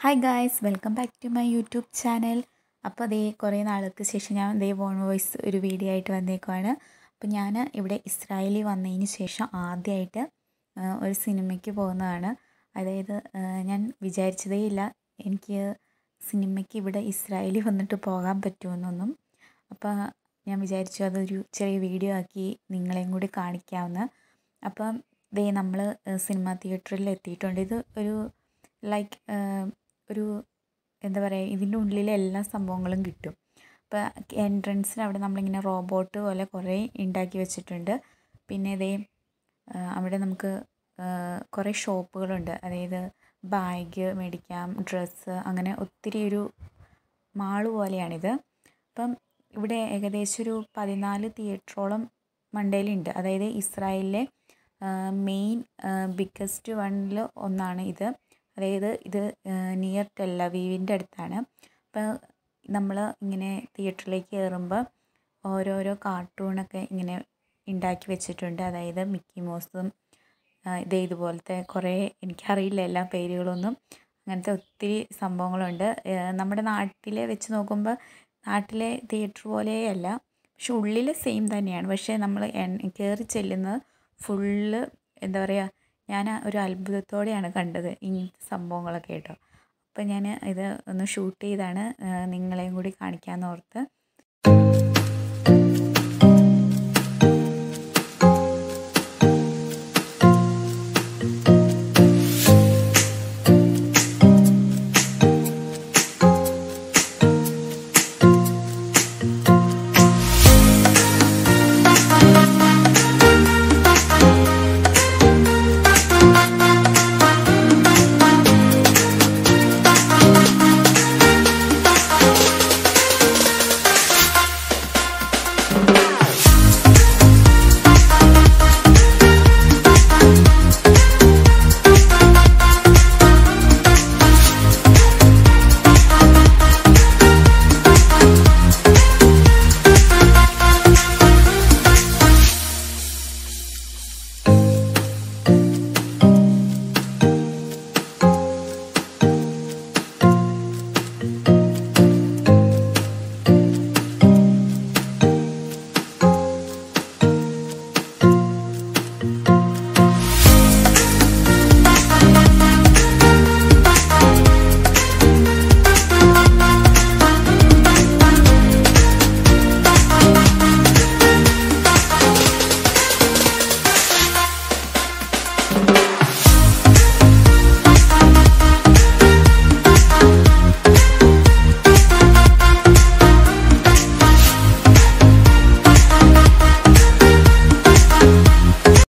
Hi guys welcome back to my YouTube channel അപ്പോൾ അതേ കുറേ നാൾക്ക് ശേഷം ഞാൻ ദേ വോൺ വോയിസ് ഒരു വീഡിയോ ആയിട്ട് വന്നേക്കുവാണ്. അപ്പോൾ ഞാൻ ഇവിടെ ഇസ്രായേലിൽ വന്നതിന് ശേഷം ആദ്യമായിട്ട് ഒരു സിനിമയ്ക്ക് പോകുന്നതാണ്. അതായത് ഞാൻ വിചാരിച്ചതേ ഇല്ല എനിക്ക് സിനിമയ്ക്ക് ഇവിടെ ഇസ്രായേലിൽ വന്നിട്ട് പോകാൻ പറ്റുമെന്നൊന്നും. അപ്പോൾ ഞാൻ വിചാരിച്ചു അതൊരു ചെറിയ വീഡിയോ ആക്കി നിങ്ങളെയും കൂടി കാണിക്കാമെന്ന് അപ്പം ദേ നമ്മൾ സിനിമ തിയേറ്ററിൽ എത്തിയിട്ടുണ്ട്. ഇത് ഒരു ലൈക്ക് ഒരു എന്താ പറയുക ഇതിന്റെ ഉള്ളിൽ എല്ലാ സംഭവങ്ങളും കിട്ടും. ഇപ്പോൾ എൻട്രൻസിന് അവിടെ നമ്മളിങ്ങനെ റോബോട്ട് പോലെ കുറേ ഉണ്ടാക്കി വെച്ചിട്ടുണ്ട്. പിന്നെ ഇതേ അവിടെ നമുക്ക് കുറേ ഷോപ്പുകളുണ്ട്. അതായത് ബാഗ് മേടിക്കാം ഡ്രസ്സ് അങ്ങനെ ഒത്തിരി ഒരു മാൾ പോലെയാണിത്. അപ്പം ഇവിടെ ഏകദേശം ഒരു പതിനാല് തിയേറ്ററോളം മണ്ടയിലുണ്ട് അതായത് ഇസ്രായേലിലെ മെയിൻ ബിഗ്ഗസ്റ്റ് വണ്ണിൽ ഒന്നാണ് ഇത്. അതായത് ഇത് നിയർ ടെല്ലവീവിന്റെ അടുത്താണ്. അപ്പോൾ നമ്മൾ ഇങ്ങനെ തിയേറ്ററിലേക്ക് കയറുമ്പോൾ ഓരോരോ കാർട്ടൂണൊക്കെ ഇങ്ങനെ ഉണ്ടാക്കി വെച്ചിട്ടുണ്ട്. അതായത് മിക്കി മൗസും ഇതേ ഇതുപോലത്തെ കുറേ എനിക്കറിയില്ല എല്ലാ പേരുകളൊന്നും. അങ്ങനത്തെ ഒത്തിരി സംഭവങ്ങളുണ്ട്. നമ്മുടെ നാട്ടിലെ വെച്ച് നോക്കുമ്പോൾ നാട്ടിലെ തിയേറ്റർ പോലെയല്ല പക്ഷെ ഉള്ളിൽ സെയിം തന്നെയാണ്. പക്ഷേ നമ്മൾ കയറി ചെല്ലുന്നത് ഫുള്ള് എന്താ പറയുക ഞാൻ ഒരു അത്ഭുതത്തോടെയാണ് കണ്ടത് ഇങ്ങനത്തെ സംഭവങ്ങളൊക്കെ കേട്ടോ. അപ്പം ഞാൻ ഇത് ഒന്ന് ഷൂട്ട് ചെയ്താണ് നിങ്ങളെയും കൂടി കാണിക്കാമെന്ന് ഓർത്ത്.